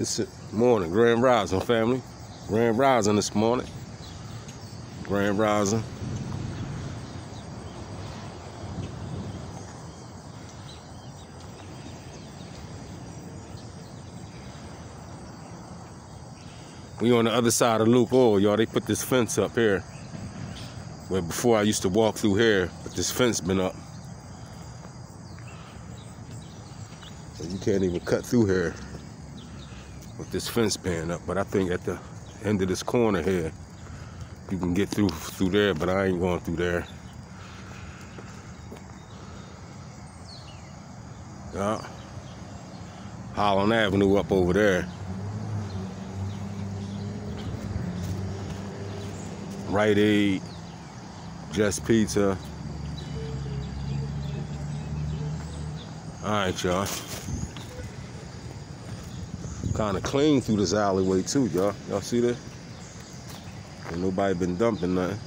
This morning, Grand Rising family. Grand Rising this morning. Grand Rising. We on the other side of Lukoil, y'all. They put this fence up here. Where before I used to walk through here, but this fence been up. So you can't even cut through here this fence pan up. But I think at the end of this corner here, you can get through through there, but I ain't going through there. Yeah. Holland Avenue up over there. Rite Aid, Just Pizza. All right, y'all. Kind of clean through this alleyway too, y'all. Y'all see that? Ain't nobody been dumping nothing.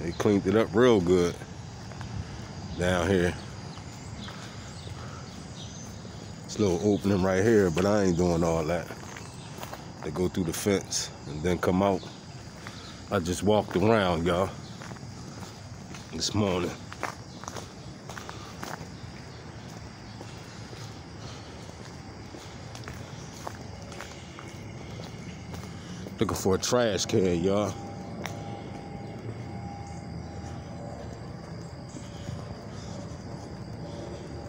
They cleaned it up real good down here. This little opening right here, but I ain't doing all that. They go through the fence and then come out. I just walked around, y'all, this morning. Looking for a trash can, y'all.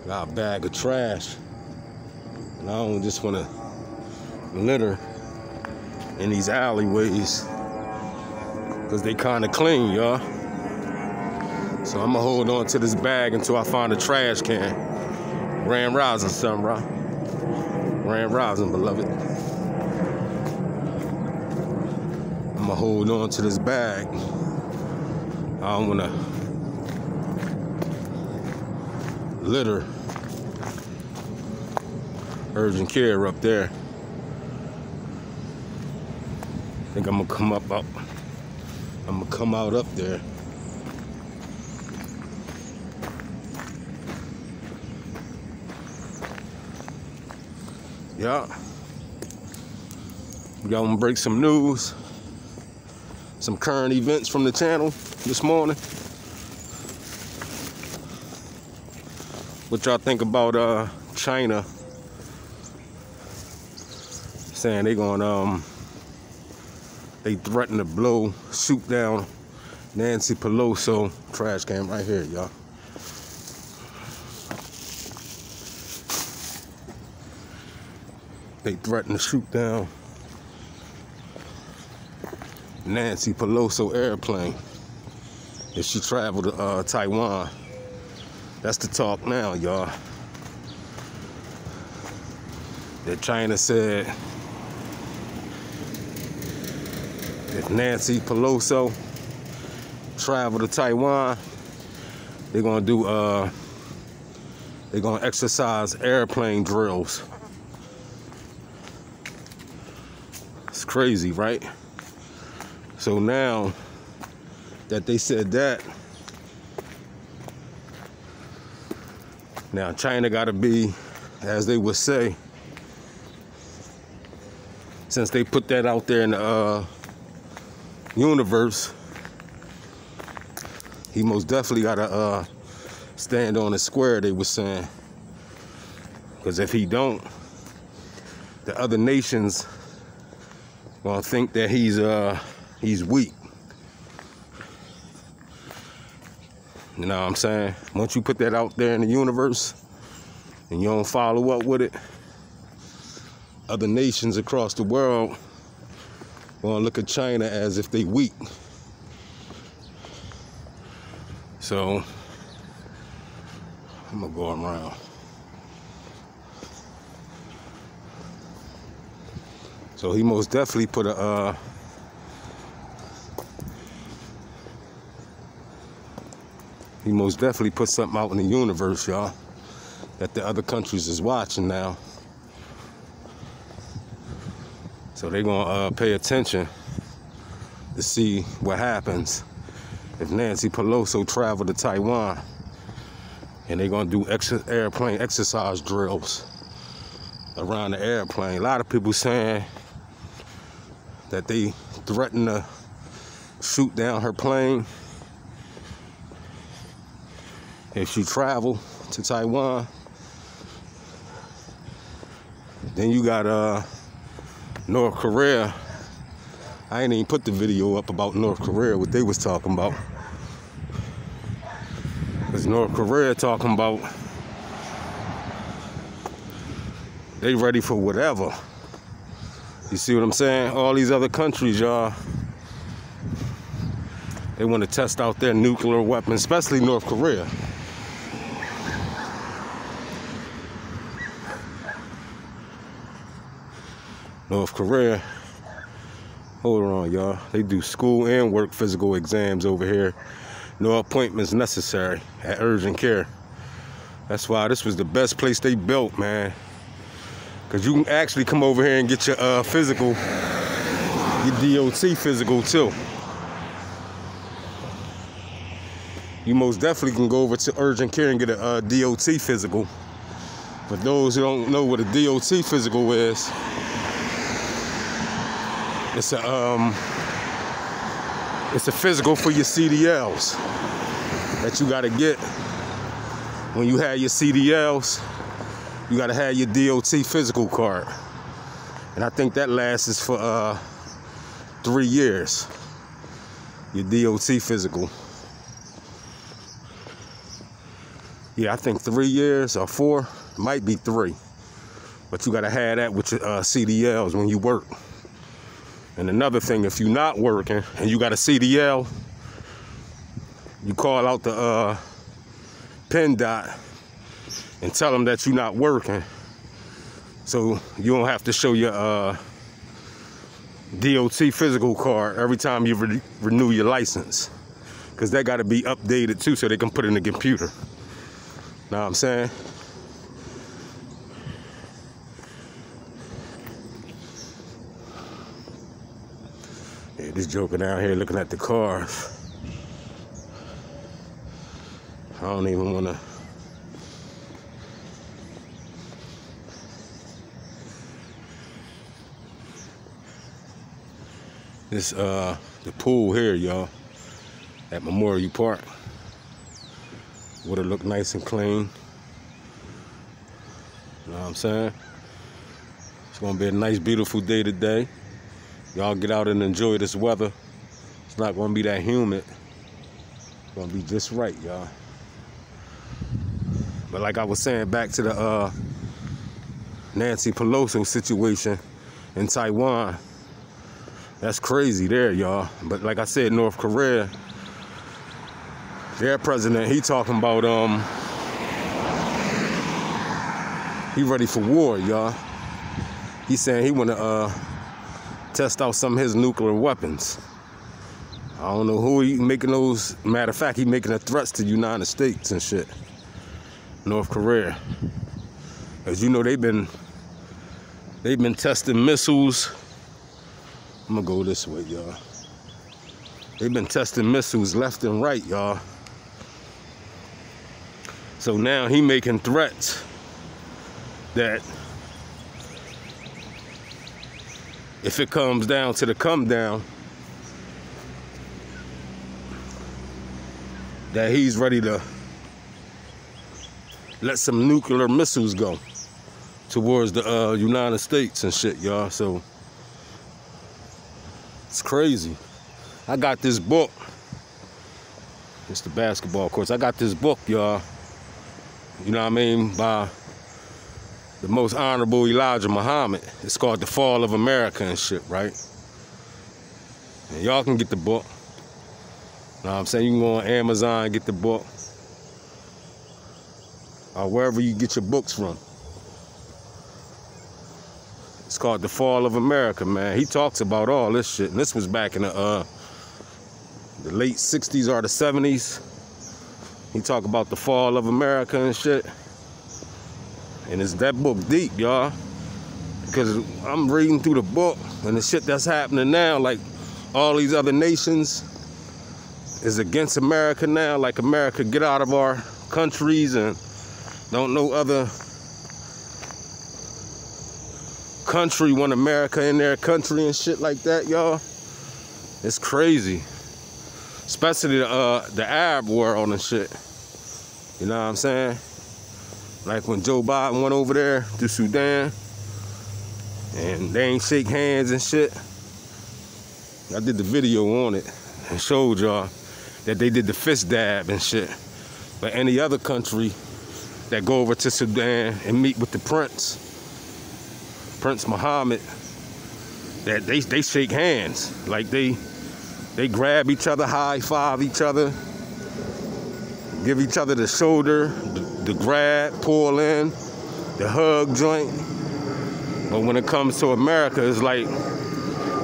Got a bag of trash. And I don't just want to litter in these alleyways because they kind of clean, y'all. So I'm going to hold on to this bag until I find a trash can. Grand Rising, bro. Grand Rising, beloved. I'm going to hold on to this bag. I don't want to litter. Urgent care up there. I think I'm to come up up. I'm gonna come out up there. Yeah. We gonna break some news, some current events from the channel this morning. What y'all think about uh, China saying they gonna um, they threatened to blow, shoot down Nancy Pelosi trash can right here, y'all. They threatened to shoot down Nancy Pelosi airplane if she traveled to uh, Taiwan. That's the talk now, y'all. That China said if Nancy Pelosi travel to Taiwan, they're gonna do uh they're gonna exercise airplane drills. It's crazy, right? So now that they said that, now China gotta be, as they would say, since they put that out there in the uh, universe, he most definitely gotta uh, stand on the square. They were saying, because if he don't, the other nations gonna think that he's uh he's weak. You know what I'm saying? Once you put that out there in the universe and you don't follow up with it, other nations across the world gonna look at China as if they weak. So I'm gonna go around. So he most definitely put a uh, he most definitely put something out in the universe, y'all, that the other countries is watching now. So they're gonna uh, pay attention to see what happens if Nancy Pelosi travel to Taiwan and they're gonna do ex airplane exercise drills around the airplane. A lot of people saying that they threatened to shoot down her plane if you travel to Taiwan. Then you got uh, North Korea. I ain't even put the video up about North Korea, what they was talking about. Because North Korea talking about they ready for whatever. You see what I'm saying? All these other countries, y'all, they want to test out their nuclear weapons, especially North Korea. North Korea. Hold on, y'all. They do school and work physical exams over here. No appointments necessary at urgent care. That's why this was the best place they built, man. Cause you can actually come over here and get your uh, physical, your DOT physical too. You most definitely can go over to urgent care and get a uh, DOT physical. For those who don't know what a DOT physical is, it's a um, it's a physical for your CDLs that you got to get when you have your CDLs. You got to have your DOT physical card, and I think that lasts for uh, three years. Your DOT physical. Yeah, I think three years or four, might be three. But you gotta have that with your uh, CDLs when you work. And another thing, if you're not working and you got a CDL, you call out the uh, PennDOT and tell them that you're not working. So you don't have to show your uh, DOT physical card every time you re renew your license. Because that got to be updated too so they can put it in the computer. Know what I'm saying? This joker down here looking at the cars. I don't even want to. This uh the pool here, y'all, at Memorial Park. Would have looked nice and clean. You know what I'm saying? It's gonna be a nice, beautiful day today. Y'all get out and enjoy this weather. It's not gonna be that humid. It's gonna be just right, y'all. But like I was saying, back to the uh, Nancy Pelosi situation in Taiwan. That's crazy there, y'all. But like I said, North Korea, their president, he talking about um he ready for war, y'all. He saying he wanna uh test out some of his nuclear weapons. I don't know who he making those. Matter of fact, he making the threats to the United States and shit. North Korea. As you know, they've been they've been testing missiles. I'm gonna go this way, y'all. They've been testing missiles left and right, y'all. So now he making threats that if it comes down to the come down, that he's ready to let some nuclear missiles go towards the uh, United States and shit, y'all. So it's crazy. I got this book. It's the basketball course. I got this book, y'all. You know what I mean? By the most honorable Elijah Muhammad. It's called The Fall of America and shit, right? And y'all can get the book. Know I'm saying? You can go on Amazon and get the book. Or wherever you get your books from. It's called The Fall of America, man. He talks about all this shit. And this was back in the uh, the late 60s or the 70s. He talk about the fall of America and shit. And it's that book deep, y'all. Because I'm reading through the book and the shit that's happening now, like all these other nations is against America now. Like America get out of our countries and don't know other country, want America in their country and shit like that, y'all. It's crazy. Especially the, uh, the Arab world and shit. You know what I'm saying? Like when Joe Biden went over there to Sudan and they ain't shake hands and shit. I did the video on it and showed y'all that they did the fist dab and shit. But any other country that go over to Sudan and meet with the prince, Prince Mohammed, that they, they shake hands. Like they they grab each other, high five each other, give each other the shoulder, the, the grab, pull in, the hug joint. But when it comes to America, it's like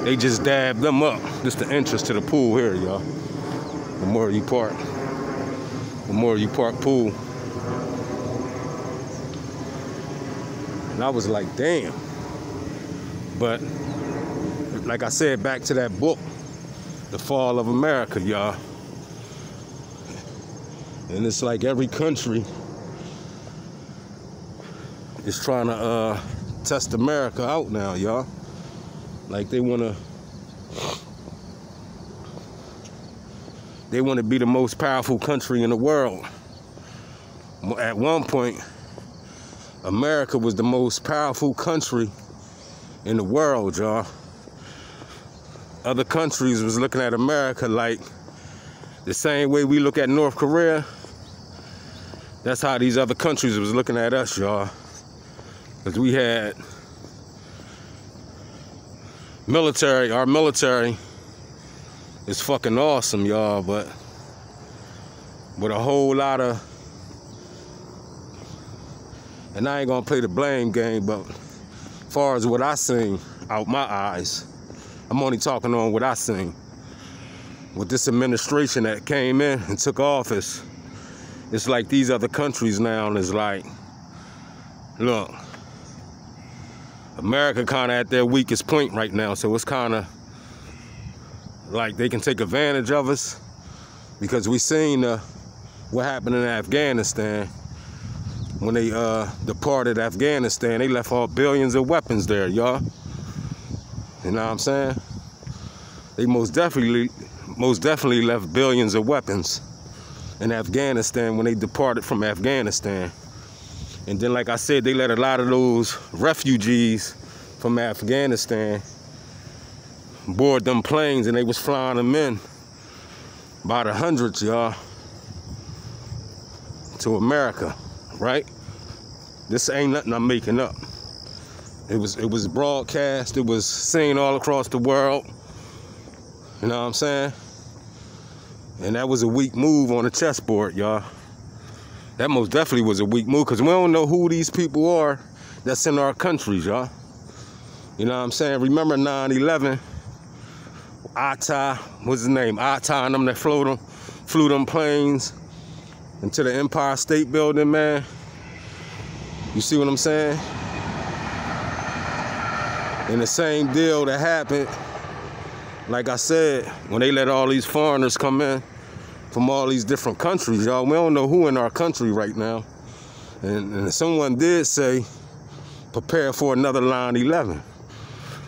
they just dab them up. Just the entrance to the pool here, y'all. The Memorial Park. the Memorial Park pool. And I was like, damn. But like I said, back to that book, The Fall of America, y'all. And it's like every country is trying to uh, test America out now, y'all. Like they want to they want to be the most powerful country in the world. At one point, America was the most powerful country in the world, y'all. Other countries was looking at America like the same way we look at North Korea. That's how these other countries was looking at us, y'all. Because we had military, our military is fucking awesome, y'all, but with a whole lot of and I ain't gonna play the blame game, but as far as what I seen out my eyes, I'm only talking on what I seen. With this administration that came in and took office, it's like these other countries now and it's like, look, America kind of at their weakest point right now, so it's kind of like they can take advantage of us because we seen uh, what happened in Afghanistan when they uh, departed Afghanistan, they left all billions of weapons there, y'all. You know what I'm saying? They most definitely, most definitely left billions of weapons in Afghanistan when they departed from Afghanistan. And then, like I said, they let a lot of those refugees from Afghanistan board them planes and they was flying them in by the hundreds, y'all, to America right? This ain't nothing I'm making up. It was it was broadcast, it was seen all across the world. You know what I'm saying? And that was a weak move on the chessboard, y'all. That most definitely was a weak move because we don't know who these people are that's in our countries, y'all. You know what I'm saying? Remember 9-11? Atta, what's his name? Atta and them that flew them, flew them planes into the Empire State Building, man. You see what I'm saying? And the same deal that happened, like I said, when they let all these foreigners come in from all these different countries, y'all, we don't know who in our country right now. And, and someone did say, prepare for another 9-11.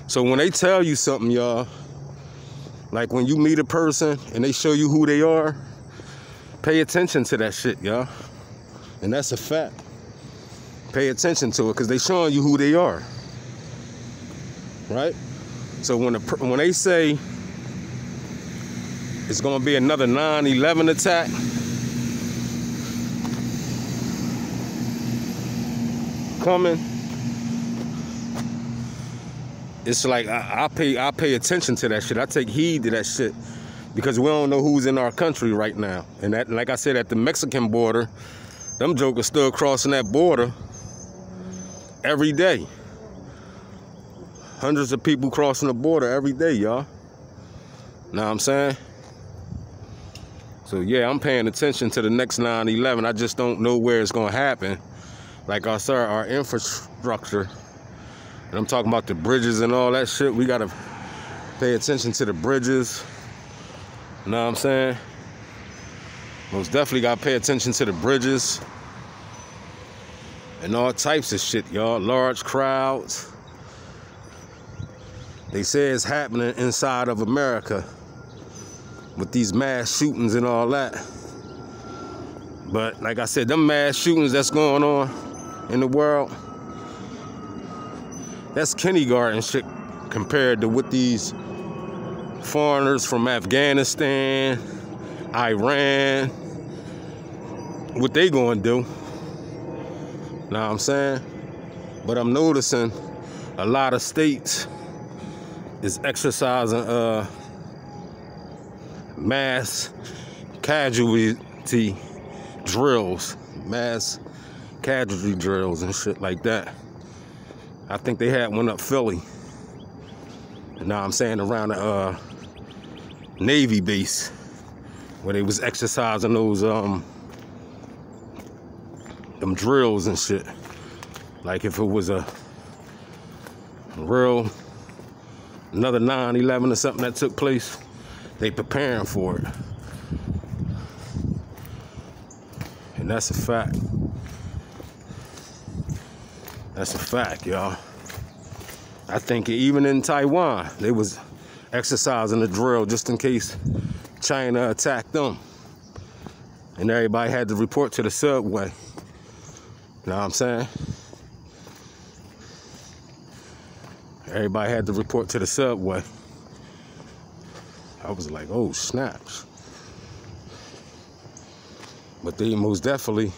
So when they tell you something, y'all, like when you meet a person and they show you who they are, Pay attention to that shit, y'all. And that's a fact. Pay attention to it because they showing you who they are. Right? So when, the, when they say it's going to be another 9-11 attack, coming, it's like I, I pay I pay attention to that shit. I take heed to that shit because we don't know who's in our country right now. And that, like I said, at the Mexican border, them jokers still crossing that border every day. Hundreds of people crossing the border every day, y'all. Know what I'm saying? So yeah, I'm paying attention to the next 9-11. I just don't know where it's gonna happen. Like I said, our infrastructure, and I'm talking about the bridges and all that shit, we gotta pay attention to the bridges, you know what I'm saying? Most definitely gotta pay attention to the bridges and all types of shit, y'all. Large crowds. They say it's happening inside of America with these mass shootings and all that. But like I said, them mass shootings that's going on in the world, that's kindergarten shit compared to what these foreigners from Afghanistan, Iran, what they gonna do. Know what I'm saying? But I'm noticing a lot of states is exercising uh, mass casualty drills, mass casualty drills and shit like that. I think they had one up Philly. Now I'm saying around the uh, Navy base where they was exercising those um them drills and shit. Like if it was a real another 9-11 or something that took place, they preparing for it. And that's a fact. That's a fact, y'all. I think even in Taiwan, they was exercising the drill just in case China attacked them. And everybody had to report to the subway. You know what I'm saying? Everybody had to report to the subway. I was like, oh, snaps. But they most definitely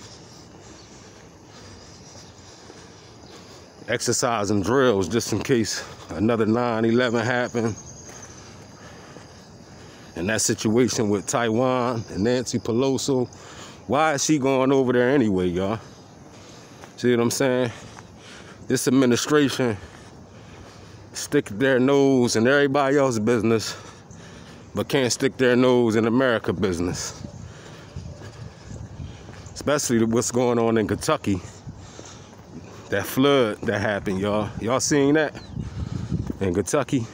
exercising drills just in case another 9-11 happened. And that situation with Taiwan and Nancy Pelosi, why is she going over there anyway, y'all? See what I'm saying? This administration stick their nose in everybody else's business, but can't stick their nose in America business. Especially what's going on in Kentucky. That flood that happened, y'all. Y'all seen that? In Kentucky.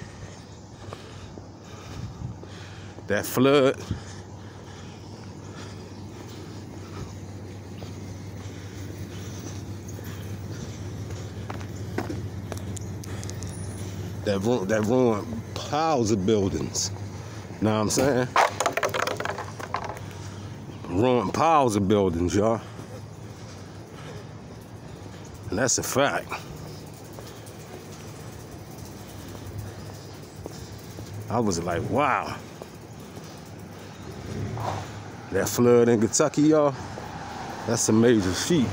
That flood. That, ru that ruined piles of buildings. Know what I'm saying? Ruined piles of buildings, y'all. And that's a fact. I was like, wow. That flood in Kentucky, y'all, that's a major feat.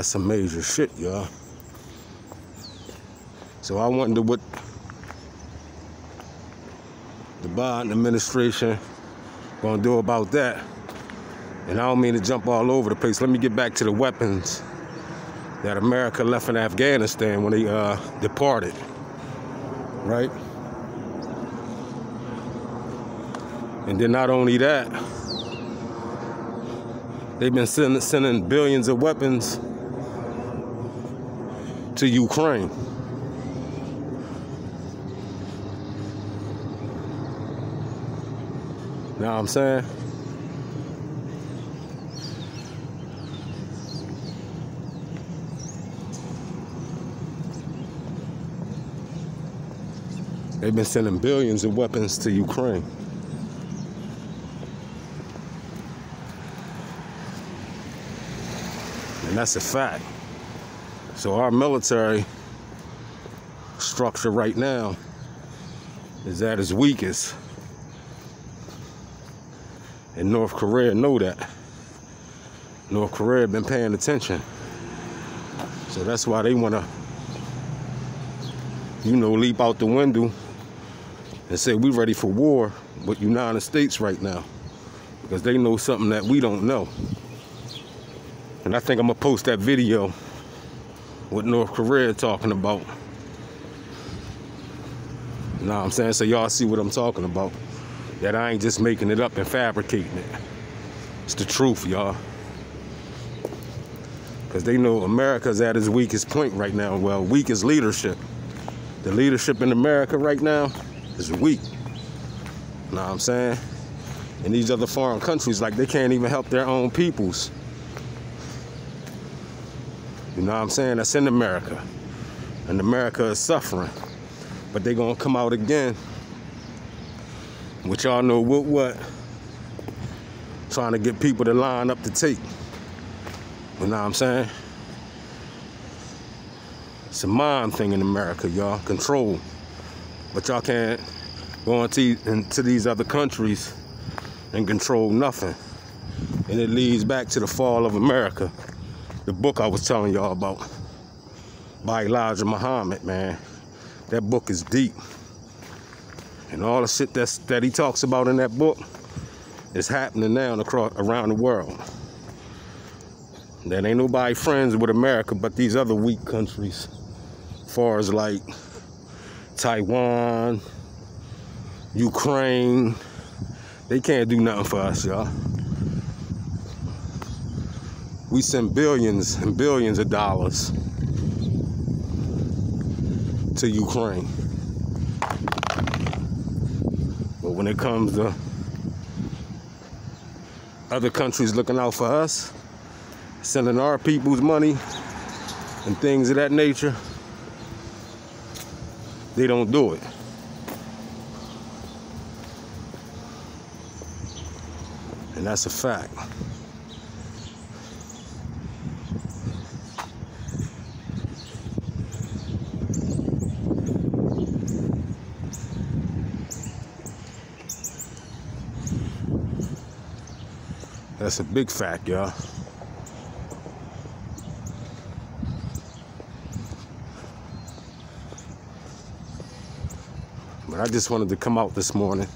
That's some major shit, y'all. So I wonder what the Biden administration gonna do about that. And I don't mean to jump all over the place. Let me get back to the weapons that America left in Afghanistan when they uh, departed, right? And then not only that, they've been sending, sending billions of weapons to Ukraine. What I'm saying? They've been sending billions of weapons to Ukraine. And that's a fact. So our military structure right now is at its weakest. And North Korea know that. North Korea been paying attention. So that's why they want to, you know, leap out the window and say we ready for war with United States right now. Because they know something that we don't know. And I think I'm gonna post that video with North Korea talking about. You know what I'm saying? So y'all see what I'm talking about. That I ain't just making it up and fabricating it. It's the truth, y'all. Because they know America's at its weakest point right now. Well, weakest leadership. The leadership in America right now is weak. You know what I'm saying? in these other foreign countries, like they can't even help their own peoples. You know what I'm saying? That's in America. And America is suffering. But they gonna come out again. Which y'all know what what? Trying to get people to line up to take. You know what I'm saying? It's a mind thing in America, y'all. Control. But y'all can't go into, into these other countries and control nothing. And it leads back to the fall of America. The book I was telling y'all about by Elijah Muhammad, man. That book is deep. And all the shit that's, that he talks about in that book is happening now across, around the world. That ain't nobody friends with America but these other weak countries. Far as like Taiwan, Ukraine, they can't do nothing for us, y'all. We send billions and billions of dollars to Ukraine. But when it comes to other countries looking out for us, sending our people's money and things of that nature, they don't do it. And that's a fact. That's a big fact, y'all. But I just wanted to come out this morning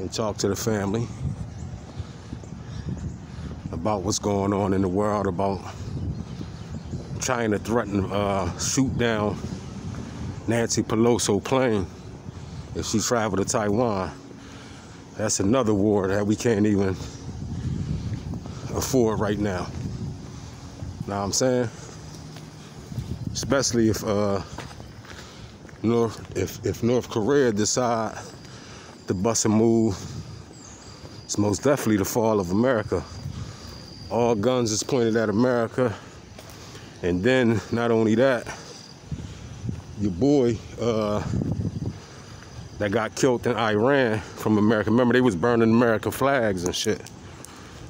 and talk to the family about what's going on in the world, about trying to threaten uh, shoot down Nancy Pelosi plane if she traveled to Taiwan. That's another war that we can't even afford right now. Now I'm saying? Especially if uh, North if if North Korea decide to bust a move, it's most definitely the fall of America. All guns is pointed at America. And then not only that, your boy uh, that got killed in Iran from America. Remember, they was burning American flags and shit.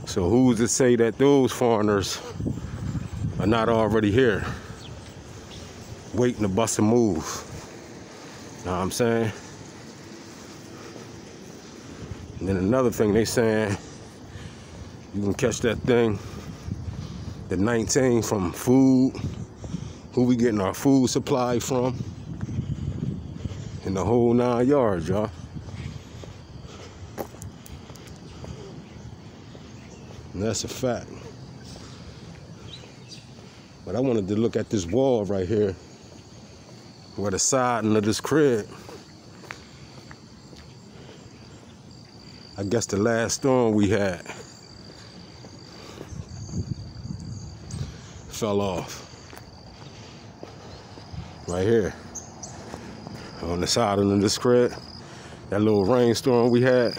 So who's to say that those foreigners are not already here, waiting to bust a move? Know what I'm saying? And then another thing they saying, you can catch that thing, the 19 from food, who we getting our food supply from in the whole nine yards, y'all. And that's a fact. But I wanted to look at this wall right here where the siding of this crib. I guess the last storm we had fell off right here on the side of the crib. That little rainstorm we had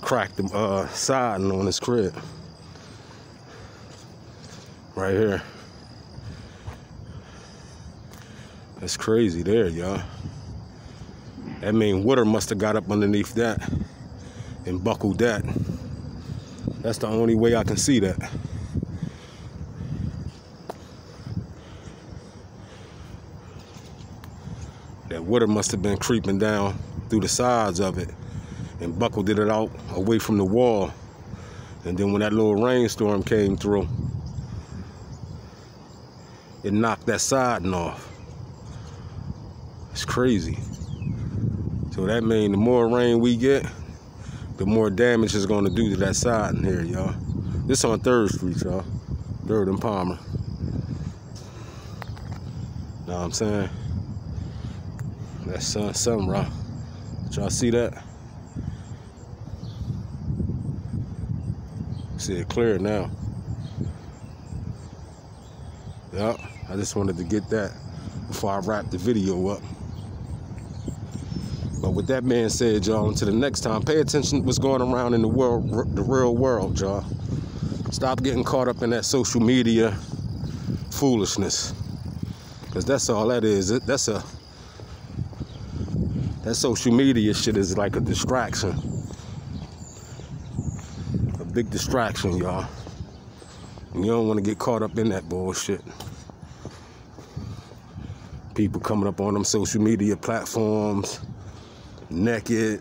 cracked the uh, siding on this crib. Right here. That's crazy there, y'all. That mean water must have got up underneath that and buckled that. That's the only way I can see that. That water must have been creeping down through the sides of it and buckled it out away from the wall. And then when that little rainstorm came through, it knocked that siding off. It's crazy. So that means the more rain we get, the more damage it's gonna do to that siding here, y'all. This on 3rd Street, y'all. 3rd and Palmer. Know what I'm saying? That's sun, something wrong. Y'all see that? See it clear now. Yep, I just wanted to get that before I wrap the video up. But with that being said, y'all, until the next time, pay attention to what's going around in the world, the real world, y'all. Stop getting caught up in that social media foolishness. Cause that's all that is. That's a that social media shit is like a distraction. A big distraction, y'all. And you don't want to get caught up in that bullshit. People coming up on them social media platforms, naked,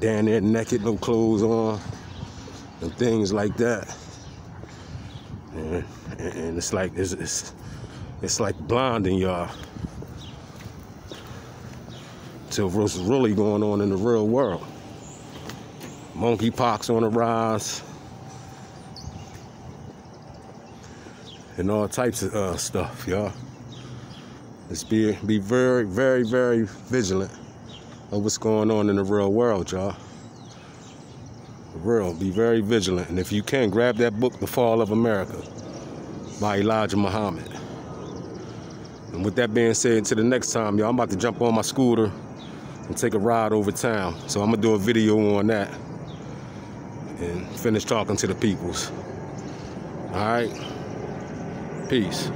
down there naked, no clothes on, and things like that. And, and it's like it's, it's it's like blinding y'all to what's really going on in the real world. Monkeypox on the rise. And all types of uh, stuff, y'all. Just be, be very, very, very vigilant of what's going on in the real world, y'all. Real, be very vigilant. And if you can, grab that book, The Fall of America by Elijah Muhammad. And with that being said, until the next time, y'all, I'm about to jump on my scooter and take a ride over town. So I'm gonna do a video on that and finish talking to the peoples. All right, peace.